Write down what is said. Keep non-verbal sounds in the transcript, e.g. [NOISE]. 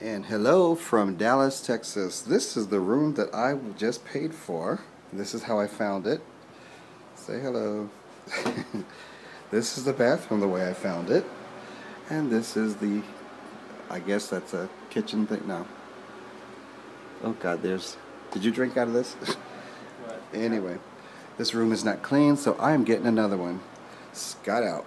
And hello from Dallas, Texas. This is the room that I just paid for. This is how I found it. Say hello. [LAUGHS] this is the bathroom the way I found it. And this is the, I guess that's a kitchen thing. No. Oh God, there's, did you drink out of this? [LAUGHS] anyway, this room is not clean, so I am getting another one. Scott out.